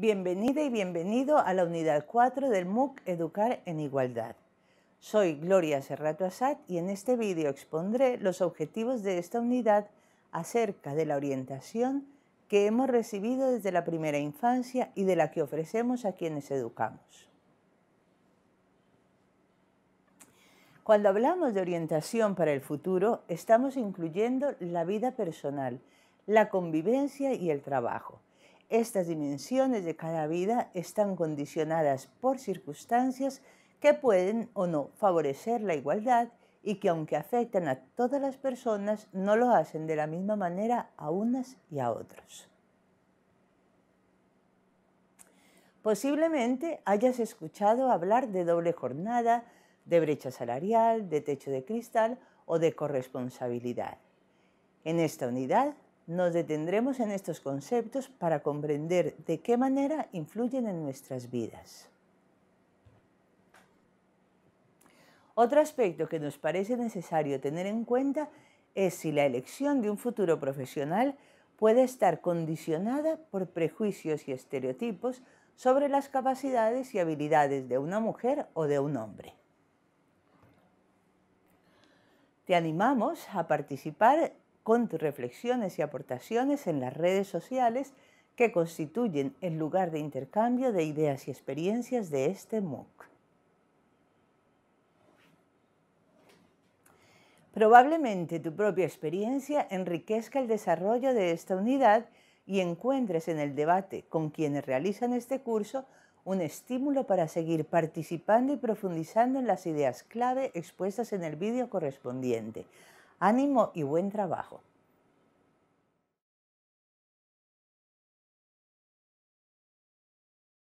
Bienvenida y bienvenido a la unidad 4 del MOOC Educar en Igualdad. Soy Gloria Serrato Asad y en este vídeo expondré los objetivos de esta unidad acerca de la orientación que hemos recibido desde la primera infancia y de la que ofrecemos a quienes educamos. Cuando hablamos de orientación para el futuro, estamos incluyendo la vida personal, la convivencia y el trabajo estas dimensiones de cada vida están condicionadas por circunstancias que pueden o no favorecer la igualdad y que aunque afectan a todas las personas, no lo hacen de la misma manera a unas y a otros. Posiblemente hayas escuchado hablar de doble jornada, de brecha salarial, de techo de cristal o de corresponsabilidad. En esta unidad nos detendremos en estos conceptos para comprender de qué manera influyen en nuestras vidas. Otro aspecto que nos parece necesario tener en cuenta es si la elección de un futuro profesional puede estar condicionada por prejuicios y estereotipos sobre las capacidades y habilidades de una mujer o de un hombre. Te animamos a participar con reflexiones y aportaciones en las redes sociales que constituyen el lugar de intercambio de ideas y experiencias de este MOOC. Probablemente tu propia experiencia enriquezca el desarrollo de esta unidad y encuentres en el debate con quienes realizan este curso un estímulo para seguir participando y profundizando en las ideas clave expuestas en el vídeo correspondiente, Ánimo y buen trabajo.